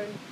own